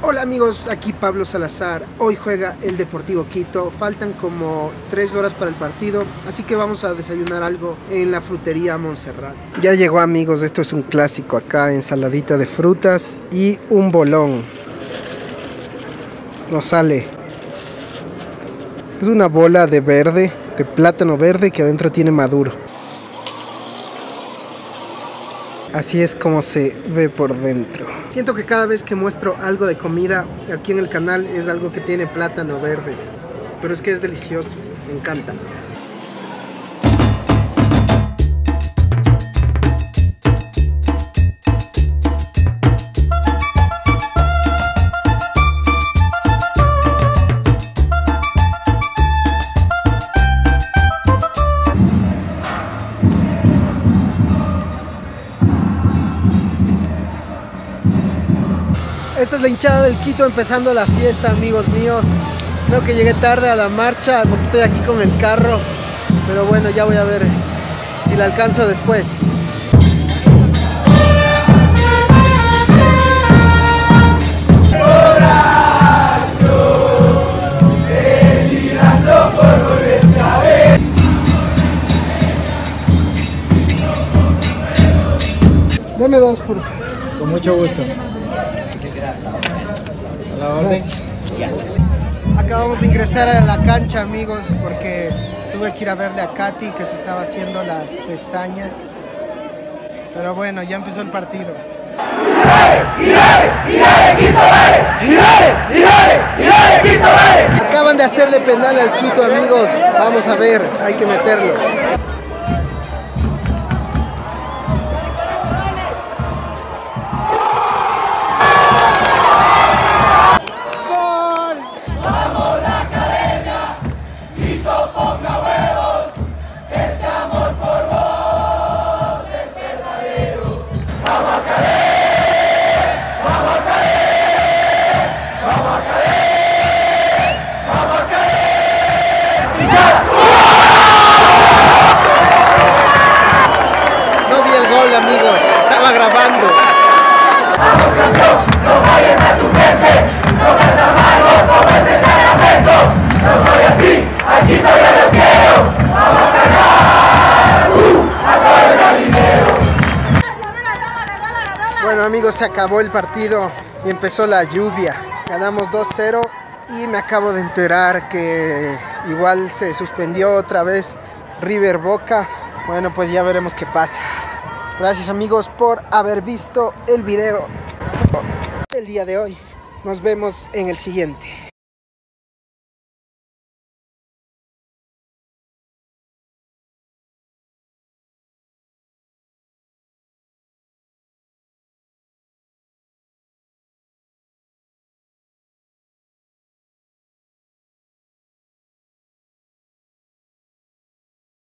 Hola amigos, aquí Pablo Salazar. Hoy juega el Deportivo Quito. Faltan como 3 horas para el partido, así que vamos a desayunar algo en la frutería Montserrat. Ya llegó amigos, esto es un clásico acá, ensaladita de frutas y un bolón. Nos sale. Es una bola de verde, de plátano verde que adentro tiene maduro. Así es como se ve por dentro. Siento que cada vez que muestro algo de comida aquí en el canal es algo que tiene plátano verde. Pero es que es delicioso, me encanta. Esta es la hinchada del Quito empezando la fiesta, amigos míos. Creo que llegué tarde a la marcha porque estoy aquí con el carro. Pero bueno, ya voy a ver si la alcanzo después. Deme dos, por favor. Con mucho gusto. Acabamos de ingresar a la cancha, amigos, porque tuve que ir a verle a Katy que se estaba haciendo las pestañas. Pero bueno, ya empezó el partido. Acaban de hacerle penal al Quito, amigos. Vamos a ver, hay que meterlo. Amigos, se acabó el partido y empezó la lluvia. Ganamos 2-0 y me acabo de enterar que igual se suspendió otra vez River Boca. Bueno, pues ya veremos qué pasa. Gracias amigos por haber visto el video del día de hoy. Nos vemos en el siguiente.